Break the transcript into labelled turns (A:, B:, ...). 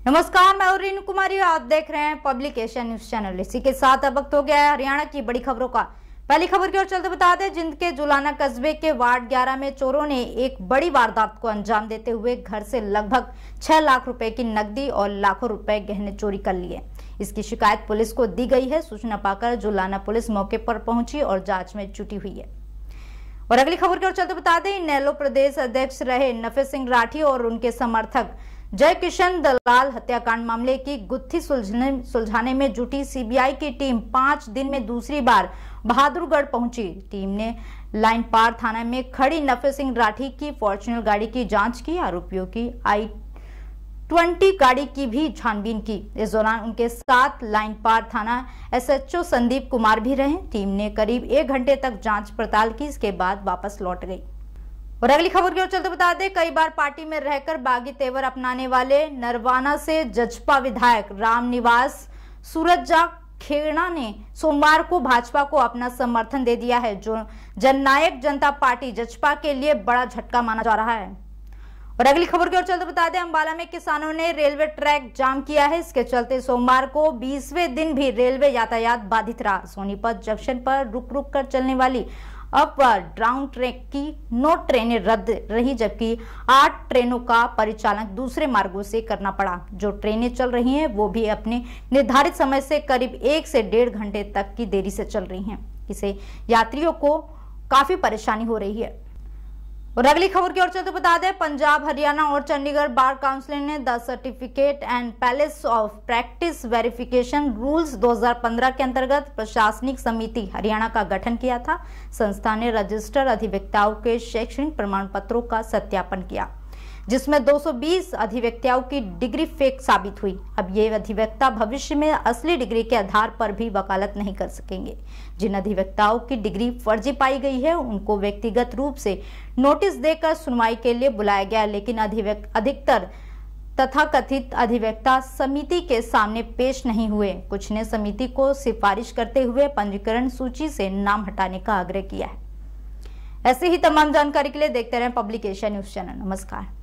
A: नमस्कार, मैं रीनू कुमारी आप देख रहे हैं पब्लिक एशिया न्यूज़ चैनल। इसी के साथ अब वक्त हो गया है हरियाणा की बड़ी खबरों का। पहली खबर की ओर चलते बता दें जिंद के जुलाना कस्बे के वार्ड 11 में चोरों ने एक बड़ी वारदात को अंजाम देते हुए घर से लगभग 6 लाख रुपए की नकदी और लाखों रुपए गहने चोरी कर लिए। इसकी शिकायत पुलिस को दी गई है, सूचना पाकर जुलाना पुलिस मौके पर पहुँची और जाँच में जुटी हुई है। और अगली खबर की ओर चलते बता दें नैलो प्रदेश अध्यक्ष रहे नफे सिंह राठी और उनके समर्थक जय किशन दलाल हत्याकांड मामले की गुत्थी सुलझने, सुलझाने में जुटी सीबीआई की टीम पाँच दिन में दूसरी बार बहादुरगढ़ पहुँची। टीम ने लाइन पार थाना में खड़ी नफे सिंह राठी की फॉर्चुनर गाड़ी की जाँच की, आरोपियों की आई ट्वेंटी गाड़ी की भी छानबीन की। इस दौरान उनके साथ लाइन पार थाना एसएचओ संदीप कुमार भी रहे। टीम ने करीब एक घंटे तक जाँच पड़ताल की, इसके बाद वापस लौट गई। और अगली खबर की ओर चलते बता दें, कई बार पार्टी में रहकर बागी तेवर अपनाने वाले नरवाना से जजपा विधायक राम निवास, सूरजा खेड़ा ने सोमवार को भाजपा को अपना समर्थन दे दिया है, जो जननायक जनता पार्टी जजपा के लिए बड़ा झटका माना जा रहा है। और अगली खबर की ओर चलते बता दें, अंबाला में किसानों ने रेलवे ट्रैक जाम किया है, इसके चलते सोमवार को बीसवें दिन भी रेलवे यातायात बाधित रहा। सोनीपत जंक्शन पर रुक रुक कर चलने वाली अप डाउन ट्रेन की नौ ट्रेनें रद्द रही, जबकि आठ ट्रेनों का परिचालन दूसरे मार्गों से करना पड़ा। जो ट्रेनें चल रही हैं, वो भी अपने निर्धारित समय से करीब एक से डेढ़ घंटे तक की देरी से चल रही हैं। इसे यात्रियों को काफ़ी परेशानी हो रही है। और अगली खबर की ओर चलते बता दें, पंजाब, हरियाणा और चंडीगढ़ बार काउंसिल ने the certificate and place of practice verification rules 2015 के अंतर्गत प्रशासनिक समिति हरियाणा का गठन किया था। संस्था ने रजिस्टर अधिवक्ताओं के शैक्षणिक प्रमाण पत्रों का सत्यापन किया। जिसमें 220 अधिवक्ताओं की डिग्री फेक साबित हुई। अब ये अधिवक्ता भविष्य में असली डिग्री के आधार पर भी वकालत नहीं कर सकेंगे। जिन अधिवक्ताओं की डिग्री फर्जी पाई गई है, उनको व्यक्तिगत रूप से नोटिस देकर सुनवाई के लिए बुलाया गया, लेकिन अधिकतर तथा कथित अधिवक्ता समिति के सामने पेश नहीं हुए। कुछ ने समिति को सिफारिश करते हुए पंजीकरण सूची से नाम हटाने का आग्रह किया है। ऐसे ही तमाम जानकारी के लिए देखते रहें पब्लिकेशन न्यूज़ चैनल। नमस्कार।